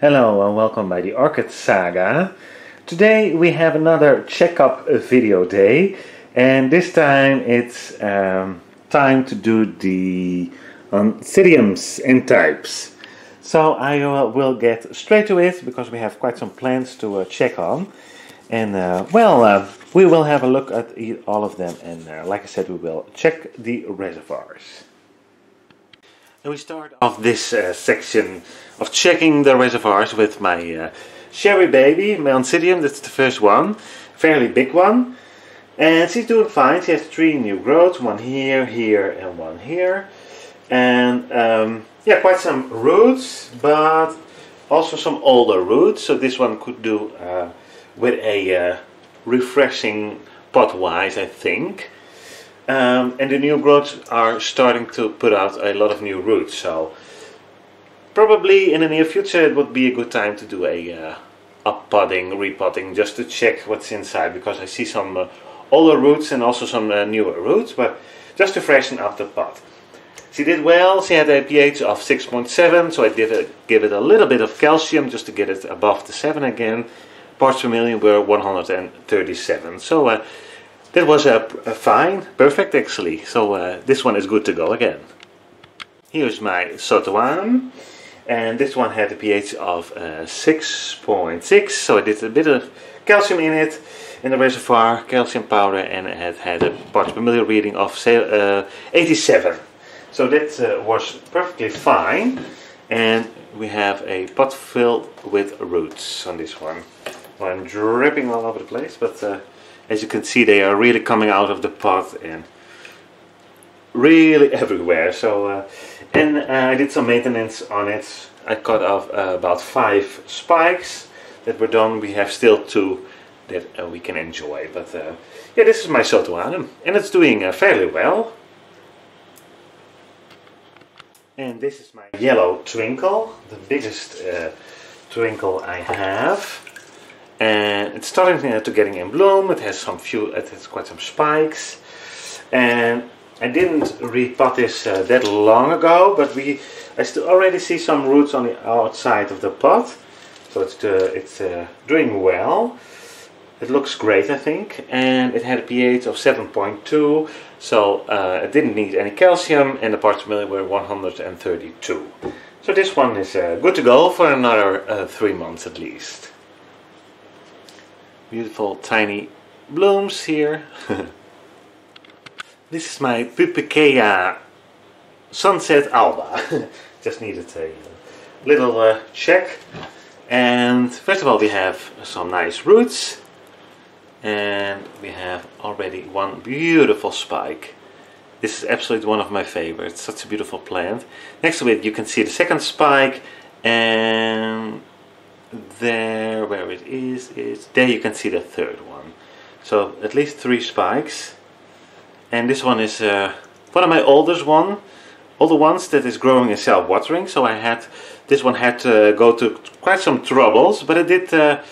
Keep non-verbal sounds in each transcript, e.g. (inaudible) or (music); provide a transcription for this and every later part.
Hello and welcome by the Orchid Saga. Today we have another checkup video day and this time it's um, time to do the Oncidiums and types. So I uh, will get straight to it because we have quite some plans to uh, check on and uh, well uh, we will have a look at all of them and uh, like I said we will check the reservoirs. And we start off this uh, section of checking the reservoirs with my uh, Cherry Baby, my Oncidium, that's the first one, fairly big one. And she's doing fine, she has three new growths, one here, here and one here. And um, yeah, quite some roots, but also some older roots. So this one could do uh, with a uh, refreshing pot-wise, I think. Um, and the new growths are starting to put out a lot of new roots, so probably in the near future it would be a good time to do a uh, uppotting, repotting, just to check what's inside, because I see some uh, older roots and also some uh, newer roots, but just to freshen up the pot. She did well, she had a pH of 6.7, so I did a, give it a little bit of calcium just to get it above the 7 again. Parts per million were 137, so uh, that was a, a fine, perfect actually. So uh, this one is good to go again. Here's my Sotoan. And this one had a pH of 6.6, uh, so I did a bit of calcium in it, in the reservoir, calcium powder, and it had, had a parts per million reading of uh, 87. So that uh, was perfectly fine. And we have a pot filled with roots on this one. Well, I'm dripping all over the place, but uh, as you can see they are really coming out of the pot and really everywhere so uh, and uh, I did some maintenance on it. I cut off uh, about five spikes that were done. We have still two that uh, we can enjoy but uh, yeah this is my Sotoanum and it's doing uh, fairly well. And this is my yellow twinkle the biggest twinkle I have and it's starting uh, to getting in bloom. It has some few, it has quite some spikes, and I didn't repot this uh, that long ago, but we I still already see some roots on the outside of the pot, so it's uh, it's uh, doing well. It looks great, I think, and it had a pH of 7.2, so uh, it didn't need any calcium, and the parts per million were 132. So this one is uh, good to go for another three months at least. Beautiful tiny blooms here. (laughs) this is my Pupukea Sunset Alba. (laughs) Just needed a little uh, check. And first of all we have some nice roots. And we have already one beautiful spike. This is absolutely one of my favorites. Such a beautiful plant. Next to it you can see the second spike and there where it is is there you can see the third one. So at least three spikes. And this one is uh, one of my oldest one older ones that is growing and self-watering. So I had this one had to go to quite some troubles but it did uh,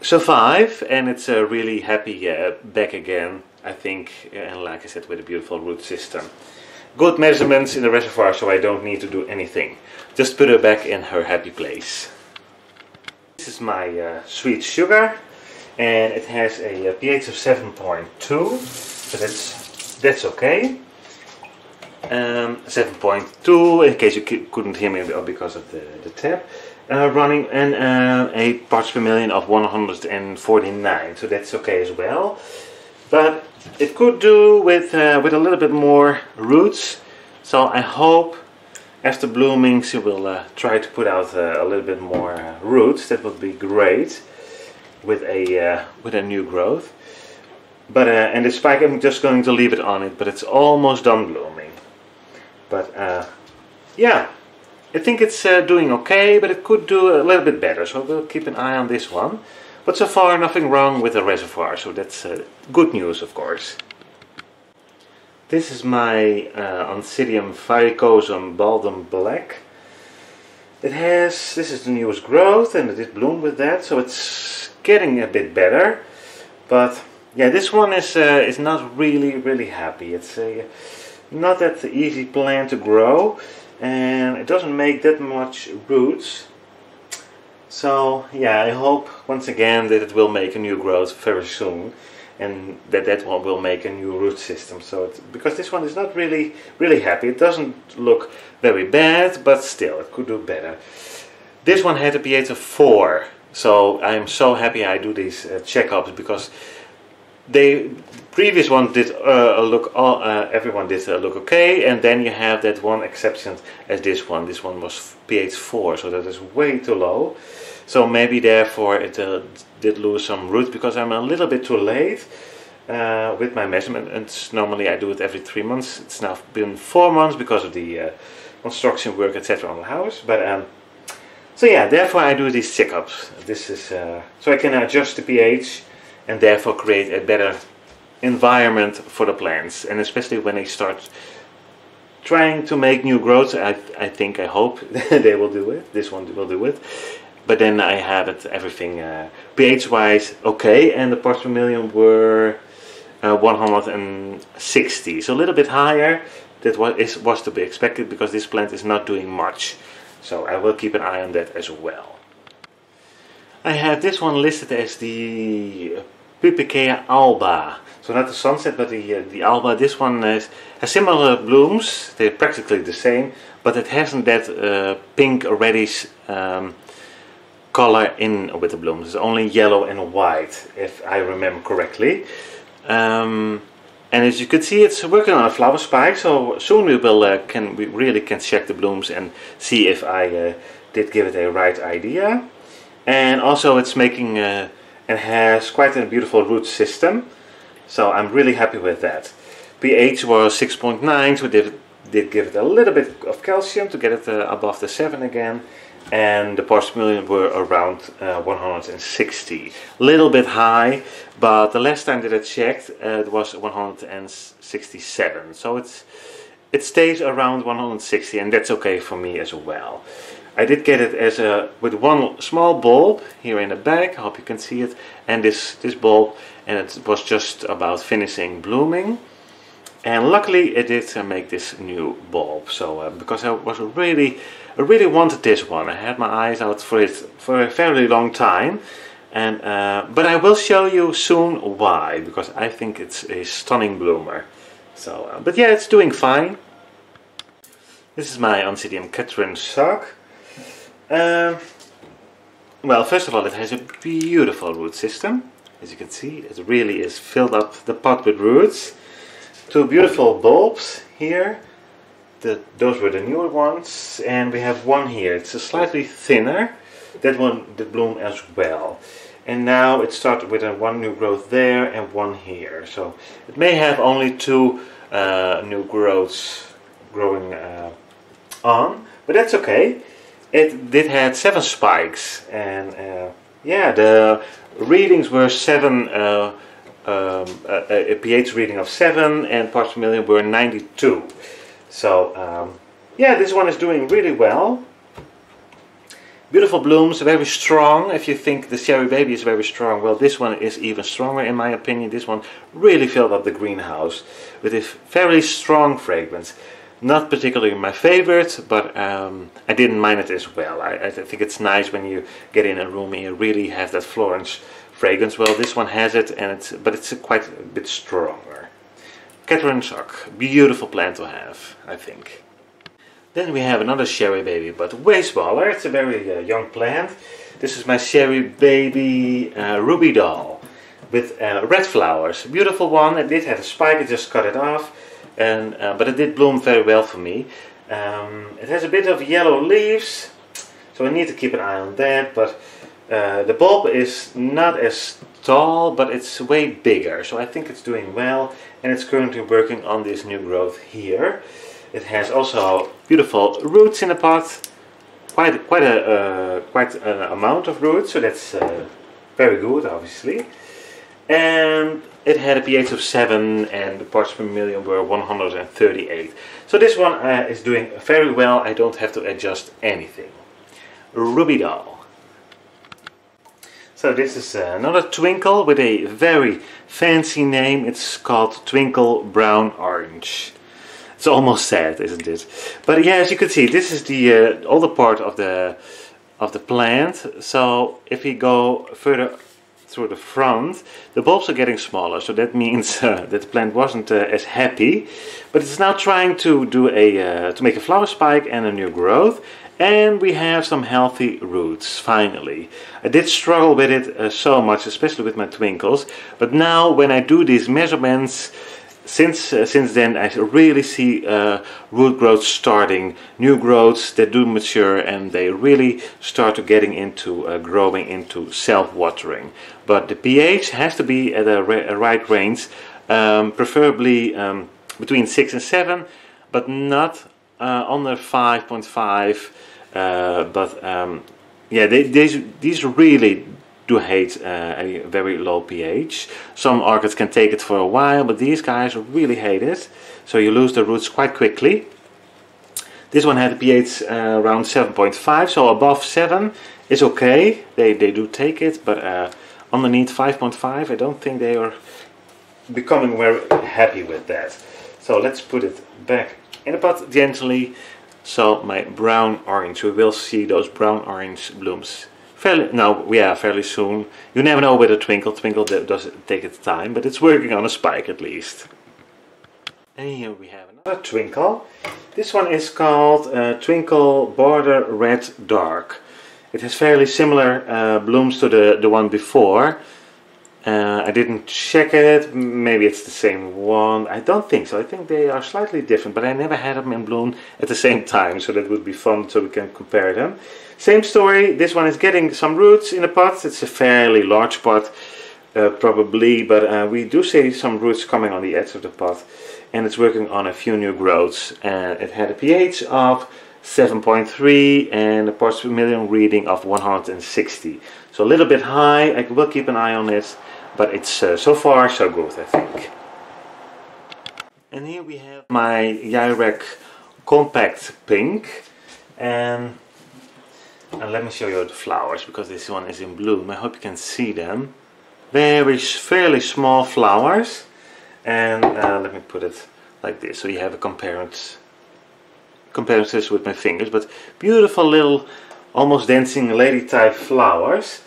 survive. And it's uh, really happy uh, back again I think. And like I said with a beautiful root system. Good measurements in the reservoir so I don't need to do anything. Just put her back in her happy place this is my uh, sweet sugar and it has a, a pH of 7.2 so that's that's okay. Um, 7.2 in case you couldn't hear me because of the, the tap uh, running and uh, a parts per million of 149 so that's okay as well. But it could do with uh, with a little bit more roots so I hope after blooming she will uh, try to put out uh, a little bit more uh, roots. That would be great with a uh, with a new growth. But uh, and the spike I'm just going to leave it on it but it's almost done blooming. But uh, yeah I think it's doing okay but it could do a little bit better. So we'll keep an eye on this one. But so far nothing wrong with the reservoir so that's good news of course this is my uh, Oncidium varicosum baldum black. It has, this is the newest growth and it did bloom with that, so it's getting a bit better. But yeah, this one is uh, is not really, really happy. It's a, not that easy plant to grow and it doesn't make that much roots. So yeah, I hope once again that it will make a new growth very soon and that that one will make a new root system. So because this one is not really really happy, it doesn't look very bad, but still it could do better. This one had a pH of 4, so I'm so happy I do these uh, checkups because they previous one did uh, look all, uh, everyone did uh, look okay and then you have that one exception as this one this one was pH 4 so that is way too low so maybe therefore it uh, did lose some roots because I'm a little bit too late uh, with my measurement. And normally I do it every three months. It's now been four months because of the uh, construction work etc on the house. But um, so yeah therefore I do these checkups this is so I can adjust the pH and therefore create a better environment for the plants. And especially when they start trying to make new growths. I, I think I hope (laughs) they will do it. This one will do it but then I have it everything uh, pH wise okay and the parts per million were uh, 160 so a little bit higher that was, is, was to be expected because this plant is not doing much so I will keep an eye on that as well I have this one listed as the Pupukea alba so not the sunset, but the uh, the alba. This one has, has similar blooms. They're practically the same, but it hasn't that uh, pink reddish um, color in with the blooms. It's only yellow and white, if I remember correctly. Um, and as you can see, it's working on a flower spike. So soon we will uh, can we really can check the blooms and see if I uh, did give it a right idea. And also, it's making uh, and has quite a beautiful root system. So I'm really happy with that. pH was 6.9, so did, did give it a little bit of calcium to get it uh, above the 7 again. And the parts per million were around uh, 160. Little bit high, but the last time that I checked, uh, it was 167. So it's it stays around 160 and that's okay for me as well. I did get it as a with one small bulb here in the back. I hope you can see it, and this this bulb, and it was just about finishing blooming. And luckily, it did make this new bulb. So uh, because I was really, I really wanted this one. I had my eyes out for it for a very long time. And uh, but I will show you soon why because I think it's a stunning bloomer. So, uh, but yeah, it's doing fine. This is my Oncidium Catherine sock. Um, well, first of all, it has a beautiful root system. As you can see, it really is filled up the pot with roots. Two beautiful bulbs here. The, those were the newer ones. And we have one here. It's a slightly thinner. That one did bloom as well. And now it started with a one new growth there and one here. So it may have only two uh, new growths growing uh, on. But that's okay it did had seven spikes and uh, yeah the readings were seven uh, um, a, a, pH reading of 7 and parts per million were 92 so um, yeah this one is doing really well. Beautiful blooms very strong. If you think the cherry baby is very strong well this one is even stronger in my opinion. This one really filled up the greenhouse with a very strong fragrance. Not particularly my favorite, but um, I didn't mind it as well. I, I, think it's nice when you get in a room and you really have that Florence fragrance. Well, this one has it, and it's but it's quite a bit stronger. Catherine Sock, beautiful plant to have, I think. Then we have another cherry baby, but way smaller. It's a very uh, young plant. This is my cherry baby uh, ruby doll with uh, red flowers. Beautiful one. It did have a spike. I just cut it off and uh, but it did bloom very well for me. Um, it has a bit of yellow leaves, so I need to keep an eye on that. But uh, the bulb is not as tall, but it's way bigger, so I think it's doing well. And it's currently working on this new growth here. It has also beautiful roots in the pot, quite quite a uh, quite an amount of roots, so that's uh, very good, obviously. And it had a pH of 7 and the parts per million were 138. So this one uh, is doing very well, I don't have to adjust anything. Ruby doll. So this is another twinkle with a very fancy name. It's called Twinkle Brown Orange. It's almost sad, isn't it? But yeah, as you can see, this is the uh, older part of the of the plant. So if we go further through the front, the bulbs are getting smaller. So that means uh, that the plant wasn't uh, as happy, but it's now trying to do a uh, to make a flower spike and a new growth. And we have some healthy roots, finally. I did struggle with it uh, so much, especially with my twinkles. But now when I do these measurements, since uh, since then I really see uh, root growth starting, new growths that do mature and they really start to getting into uh, growing into self-watering. But the pH has to be at a, a right range, um, preferably um, between 6 and 7, but not uh, under 5.5. Uh, but um, yeah, they, these, these really do hate uh, a very low pH. Some orchids can take it for a while, but these guys really hate it. So you lose the roots quite quickly. This one had a pH uh, around 7.5, so above 7 is okay. They, they do take it, but uh, underneath 5.5 I don't think they are becoming very happy with that. So let's put it back the pot gently. So my brown orange, we will see those brown orange blooms fairly, no, yeah, fairly soon. You never know with a Twinkle. Twinkle does take its time, but it's working on a spike at least. And here we have another Twinkle. This one is called uh, Twinkle Border Red Dark. It has fairly similar uh, blooms to the, the one before. Uh, I didn't check it, maybe it's the same one. I don't think so. I think they are slightly different, but I never had them in bloom at the same (laughs) time, so that would be fun so we can compare them. Same story, this one is getting some roots in the pot. It's a fairly large pot, uh, probably, but uh, we do see some roots coming on the edge of the pot. And it's working on a few new growths. And it had a pH of 7.3 and a parts per million reading of 160. So a little bit high, I will keep an eye on it, but it's uh, so far so good, I think. And here we have my Gyrek Compact Pink. And and let me show you the flowers because this one is in bloom. I hope you can see them. Very fairly small flowers. And uh, let me put it like this so you have a comparison comparisons with my fingers. But beautiful little almost dancing lady type flowers.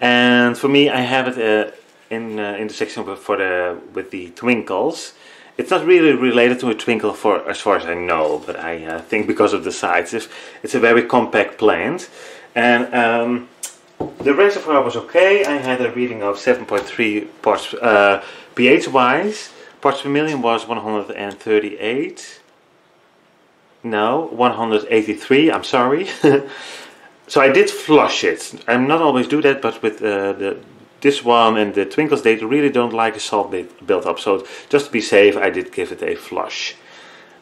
And for me I have it uh, in, uh, the section for the with the twinkles. It's not really related to a twinkle for as far as I know, but I uh, think because of the size, it's, it's a very compact plant. And um, the reservoir was okay. I had a reading of 7.3 parts uh, pH wise. Parts per million was 138. No, 183. I'm sorry. (laughs) so I did flush it. I'm not always do that, but with uh, the this one and the Twinkles they really don't like a salt build up. So just to be safe I did give it a flush.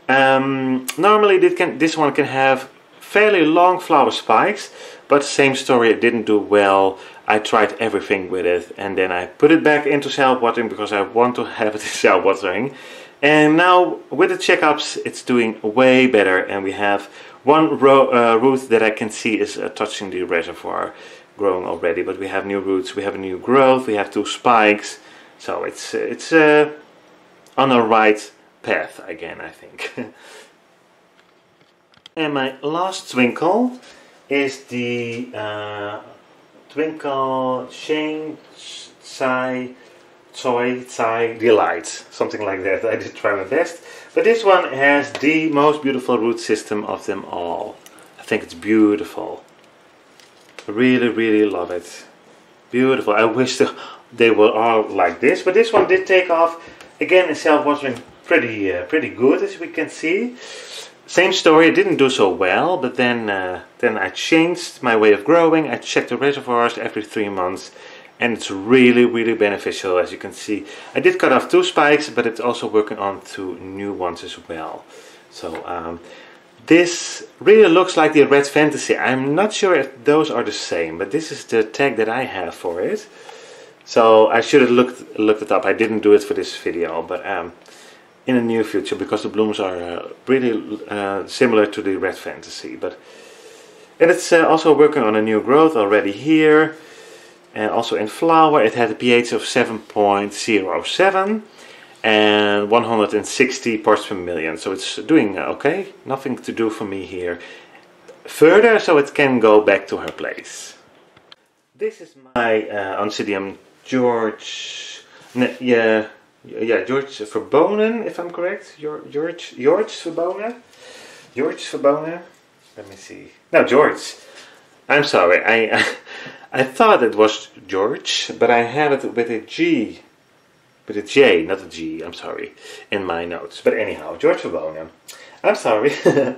Um, normally this, can, this one can have fairly long flower spikes but same story it didn't do well. I tried everything with it and then I put it back into self watering because I want to have it in (laughs) self watering. And now with the checkups it's doing way better and we have one row, uh, root that I can see is uh, touching the reservoir growing already, but we have new roots, we have a new growth, we have two spikes, so it's it's uh, on the right path again, I think. (laughs) and my last twinkle is the uh, Twinkle Shane Tsai Choi Tsai Delight, something like that. I did try my best, but this one has the most beautiful root system of them all. I think it's beautiful. I really, really love it. Beautiful. I wish (laughs) they were all like this, but this one did take off. Again, in self-watering pretty, uh, pretty good, as we can see. Same story, it didn't do so well, but then, uh, then I changed my way of growing. I checked the reservoirs every three months, and it's really, really beneficial, as you can see. I did cut off two spikes, but it's also working on two new ones as well. So, um, this really looks like the Red Fantasy. I'm not sure if those are the same, but this is the tag that I have for it. So I should have looked looked it up. I didn't do it for this video, but um, in the near future because the blooms are uh, really uh, similar to the Red Fantasy. But and it's uh, also working on a new growth already here, and also in flower. It had a pH of 7.07 and 160 parts per million so it's doing okay nothing to do for me here further so it can go back to her place. This is my uh, Oncidium George, yeah, yeah, George Verbonen, if I'm correct. George, George Verbonen? George Verbonen? Let me see. No, George. I'm sorry, I, (laughs) I thought it was George, but I have it with a G, with a J, not a G, I'm sorry, in my notes. But anyhow, George Verbonen. I'm sorry. (laughs)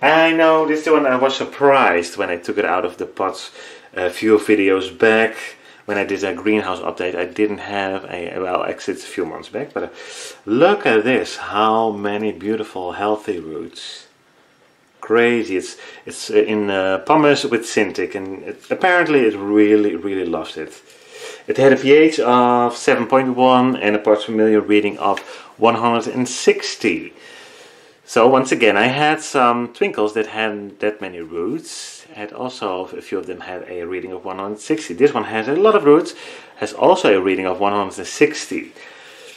I know this one I was surprised when I took it out of the pots a few videos back when I did a greenhouse update I didn't have a well exit a few months back but look at this how many beautiful healthy roots crazy it's it's uh, in uh, pumice with Cintiq and it, apparently it really really loves it it had a pH of 7.1 and a parts reading of 160 so once again, I had some twinkles that hadn't that many roots. Had also a few of them had a reading of 160. This one has a lot of roots, has also a reading of 160.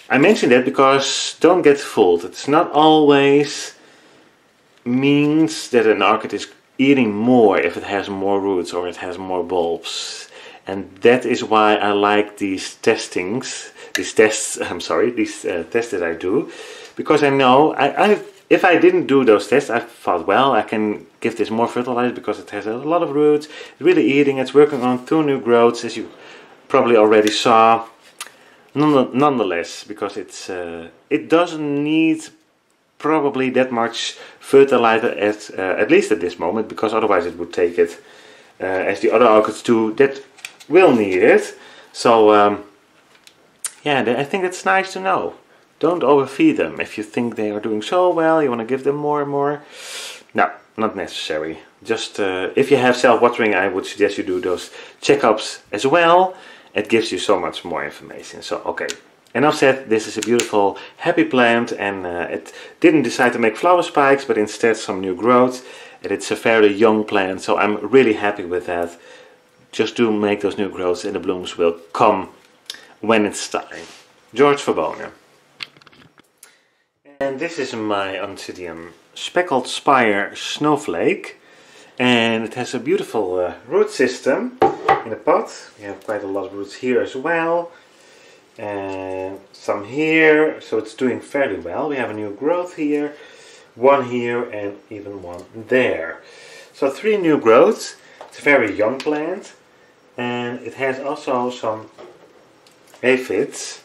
I mention that because don't get fooled. It's not always means that an orchid is eating more if it has more roots or it has more bulbs. And that is why I like these testings, these tests, (laughs) I'm sorry, these uh, tests that I do. Because I know, I, I've if I didn't do those tests, I thought, well, I can give this more fertilizer because it has a lot of roots, it's really eating, it's working on two new growths, as you probably already saw. Nonetheless, because it's uh, it doesn't need probably that much fertilizer at uh, at least at this moment, because otherwise it would take it uh, as the other orchids do that will need it. So um, yeah, I think it's nice to know. Don't overfeed them. If you think they are doing so well, you want to give them more and more. No, not necessary. Just uh, if you have self-watering, I would suggest you do those checkups as well. It gives you so much more information. So, okay. Enough said, this is a beautiful, happy plant and uh, it didn't decide to make flower spikes, but instead some new growth. And it's a fairly young plant, so I'm really happy with that. Just do make those new growths and the blooms will come when it's time. George Verbonen. And this is my Oncidium Speckled Spire Snowflake. And it has a beautiful uh, root system in the pot. We have quite a lot of roots here as well. And some here, so it's doing fairly well. We have a new growth here, one here and even one there. So three new growths. It's a very young plant. And it has also some aphids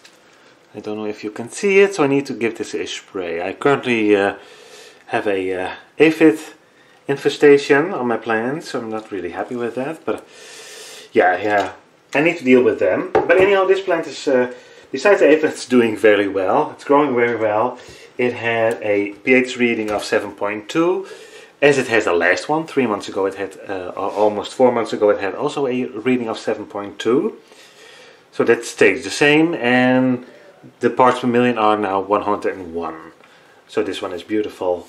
I don't know if you can see it, so I need to give this a spray. I currently uh, have a uh, aphid infestation on my plants, so I'm not really happy with that. But yeah, yeah, I need to deal with them. But anyhow, this plant is, uh, besides the aphids, doing very well. It's growing very well. It had a pH reading of 7.2, as it has the last one. Three months ago, it had, uh, almost four months ago, it had also a reading of 7.2. So that stays the same, and the parts per million are now 101. So this one is beautiful.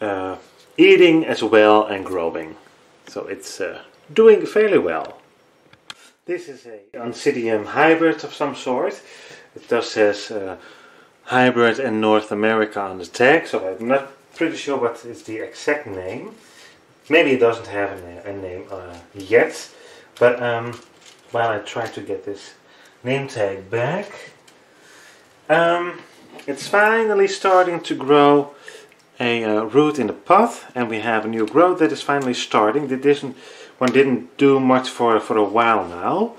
Uh, eating as well and growing. So it's uh, doing fairly well. This is a Oncidium hybrid of some sort. It does says uh, hybrid in North America on the tag, so I'm not pretty sure what is the exact name. Maybe it doesn't have a, a name uh, yet, but um, while I try to get this name tag back, um, it's finally starting to grow a uh, root in the pot and we have a new growth that is finally starting. This one didn't do much for, for a while now,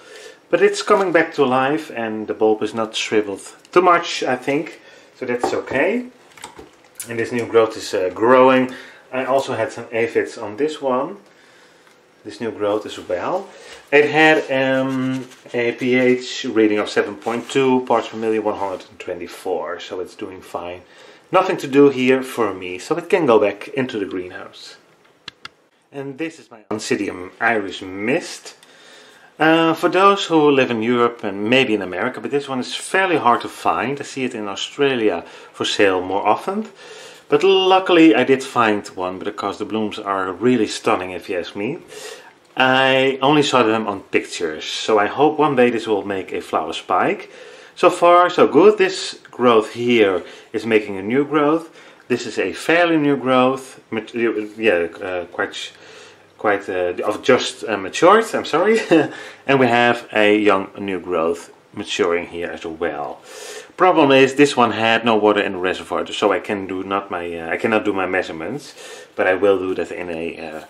but it's coming back to life and the bulb is not shriveled too much, I think, so that's okay. And this new growth is uh, growing. I also had some aphids on this one this new growth as well. It had um, a pH reading of 7.2 parts per million 124, so it's doing fine. Nothing to do here for me, so it can go back into the greenhouse. And this is my Oncidium Iris Mist. Uh, for those who live in Europe and maybe in America, but this one is fairly hard to find. I see it in Australia for sale more often. But luckily I did find one because the blooms are really stunning if you ask me. I only saw them on pictures, so I hope one day this will make a flower spike. So far so good, this growth here is making a new growth. This is a fairly new growth, yeah, uh, quite quite uh, of just uh, matured. I'm sorry, (laughs) and we have a young new growth maturing here as well. Problem is this one had no water in the reservoir, so I can do not my uh, I cannot do my measurements, but I will do that in a uh,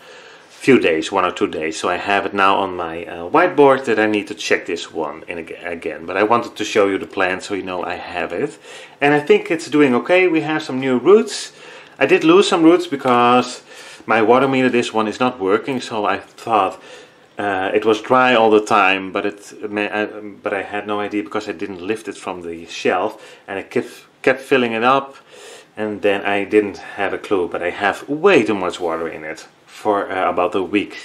few days, one or two days. So I have it now on my uh, whiteboard that I need to check this one in again. But I wanted to show you the plan so you know I have it, and I think it's doing okay. We have some new roots. I did lose some roots because my water meter, this one, is not working. So I thought uh, it was dry all the time, but it but I had no idea because I didn't lift it from the shelf, and I kept kept filling it up, and then I didn't have a clue. But I have way too much water in it for uh, about a week.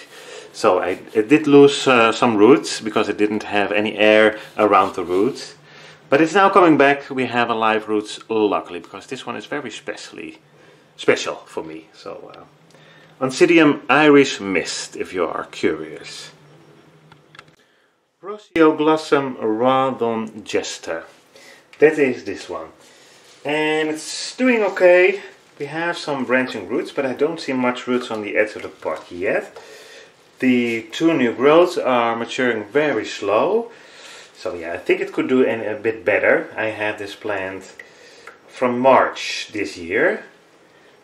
So I, it did lose uh, some roots because it didn't have any air around the roots. But it's now coming back. We have a live roots, luckily, because this one is very specially special for me. So. Uh, Oncidium Irish Mist, if you are curious. Rossioglossum Jester. That is this one. And it's doing okay. We have some branching roots, but I don't see much roots on the edge of the pot yet. The two new growths are maturing very slow. So yeah, I think it could do a bit better. I have this plant from March this year.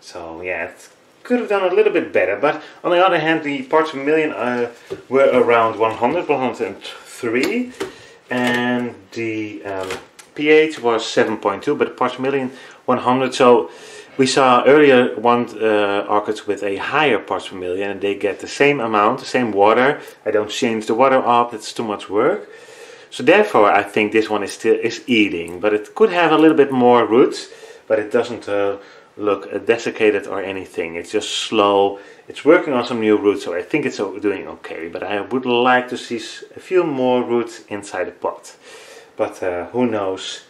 So yeah, it's could have done a little bit better. But on the other hand, the parts per million uh, were around 100, 103, and the um, pH was 7.2, but the parts per million 100. So we saw earlier one uh, orchids with a higher parts per million, and they get the same amount, the same water. I don't change the water up; it's too much work. So therefore, I think this one is still is eating, but it could have a little bit more roots, but it doesn't. Uh, look desiccated or anything. It's just slow. It's working on some new roots, so I think it's doing okay. But I would like to see a few more roots inside the pot. But uh, who knows?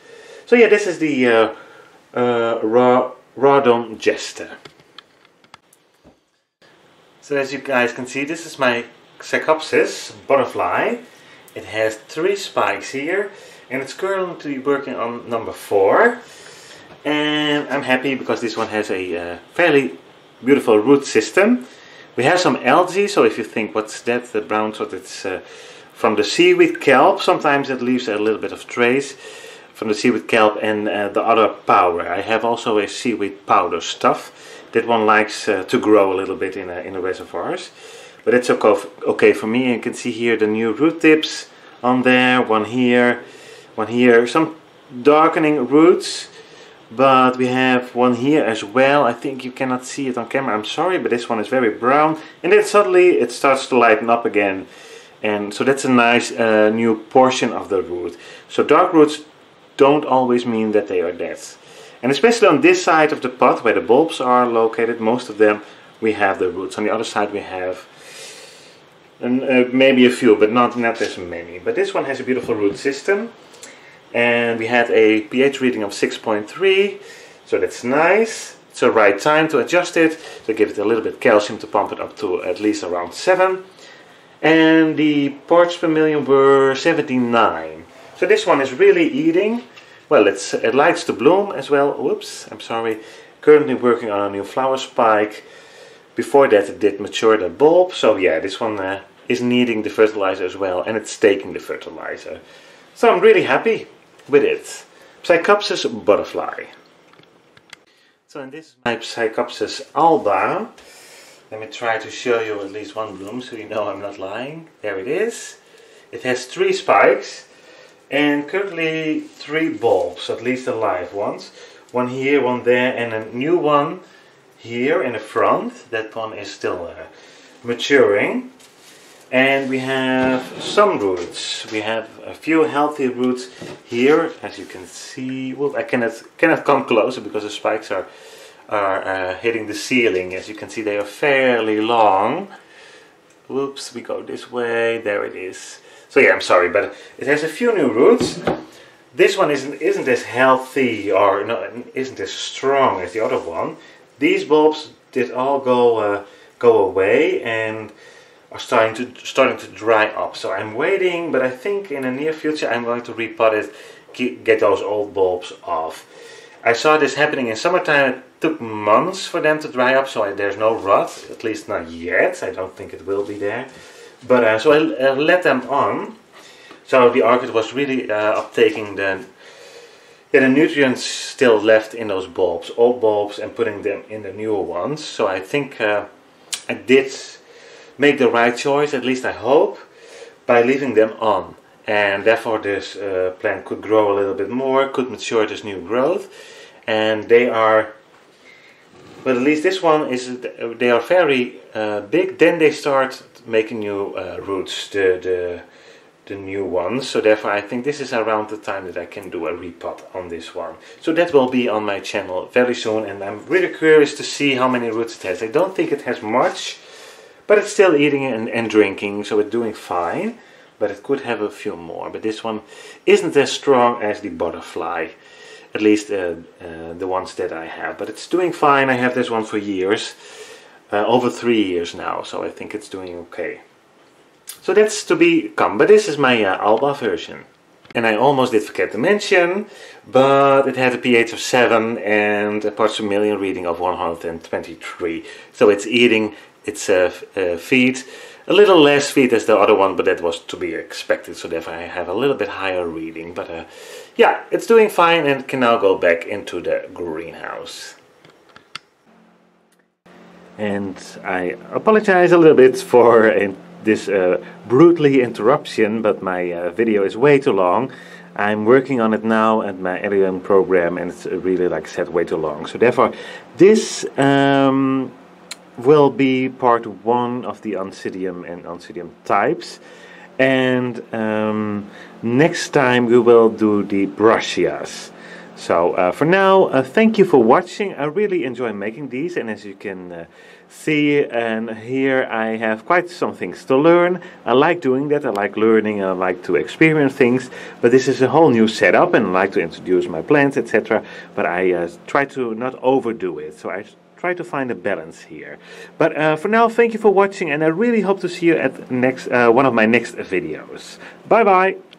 So yeah, this is the uh, uh, raw Jester. So as you guys can see, this is my Psychopsis butterfly. It has three spikes here, and it's currently working on number four and I'm happy because this one has a uh, fairly beautiful root system. We have some algae, so if you think what's that, the brown sort, it's uh, from the seaweed kelp. Sometimes it leaves a little bit of trace from the seaweed kelp and uh, the other powder. I have also a seaweed powder stuff. That one likes uh, to grow a little bit in, in the reservoirs. But it's okay, okay for me. You can see here the new root tips on there. One here, one here. Some darkening roots but we have one here as well I think you cannot see it on camera I'm sorry but this one is very brown and then suddenly it starts to lighten up again and so that's a nice uh, new portion of the root so dark roots don't always mean that they are dead. And especially on this side of the pot where the bulbs are located most of them we have the roots. On the other side we have and, uh, maybe a few but not, not as many. But this one has a beautiful root system. And we had a pH reading of 6.3 so that's nice. It's the right time to adjust it to give it a little bit calcium to pump it up to at least around 7 and the parts per million were 79 so this one is really eating well it's it likes to bloom as well whoops I'm sorry currently working on a new flower spike before that it did mature the bulb so yeah this one uh, is needing the fertilizer as well and it's taking the fertilizer so I'm really happy with it. Psychopsis butterfly. So in this is my Psychopsis alba. Let me try to show you at least one bloom so you know I'm not lying. There it is. It has three spikes and currently three bulbs, at least the live ones. One here, one there and a new one here in the front. That one is still uh, maturing. And we have some roots. We have a few healthy roots here, as you can see. Well, I cannot cannot come closer because the spikes are are uh, hitting the ceiling. As you can see, they are fairly long. Whoops, we go this way. There it is. So yeah, I'm sorry, but it has a few new roots. This one isn't isn't as healthy or no, isn't as strong as the other one. These bulbs did all go uh, go away and are starting to starting to dry up. So I'm waiting, but I think in the near future I'm going to repot it, get those old bulbs off. I saw this happening in summertime. It took months for them to dry up, so I, there's no rot, at least not yet. I don't think it will be there. But uh, so I uh, let them on. So the orchid was really uh, uptaking the yeah, the nutrients still left in those bulbs, old bulbs, and putting them in the newer ones. So I think uh, I did make the right choice, at least I hope, by leaving them on. And therefore this uh, plant could grow a little bit more, could mature this new growth. And they are, but at least this one is, they are very uh, big. Then they start making new uh, roots, the, the the new ones so therefore I think this is around the time that I can do a repot on this one. So that will be on my channel very soon and I'm really curious to see how many roots it has. I don't think it has much but it's still eating and, and drinking so it's doing fine but it could have a few more. But this one isn't as strong as the butterfly at least uh, uh, the ones that I have. But it's doing fine. I have this one for years uh, over three years now so I think it's doing okay so that's to be come, but this is my uh, Alba version. And I almost did forget to mention, but it had a pH of 7 and a parts per million reading of 123. So it's eating its uh, uh, feed, a little less feed as the other one, but that was to be expected. So therefore I have a little bit higher reading. But uh, yeah, it's doing fine and can now go back into the greenhouse. And I apologize a little bit for this uh, brutally interruption, but my uh, video is way too long. I'm working on it now at my LLM program, and it's really, like said, way too long. So therefore, this um, will be part one of the Oncidium and Oncidium types. And um, next time we will do the Brassias. So uh, for now, uh, thank you for watching. I really enjoy making these, and as you can uh, see and here I have quite some things to learn. I like doing that, I like learning, and I like to experience things, but this is a whole new setup and I like to introduce my plants, etc. But I uh, try to not overdo it, so I try to find a balance here. But uh, for now, thank you for watching, and I really hope to see you at next uh, one of my next videos. Bye bye!